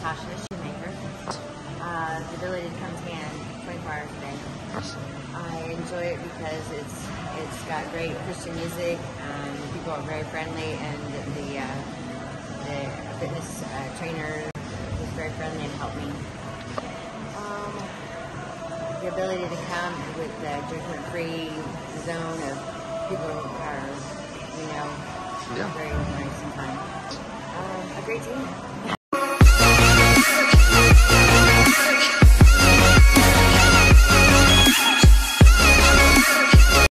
Natasha Shoemaker. Uh, the ability to come tan 24 hours a day. I enjoy it because it's it's got great Christian music. Um, people are very friendly, and the uh, the fitness uh, trainer is very friendly and helped me. Um, the ability to come with the judgment-free zone of people are, you know, Yeah. very nice and fun. Um, a great team.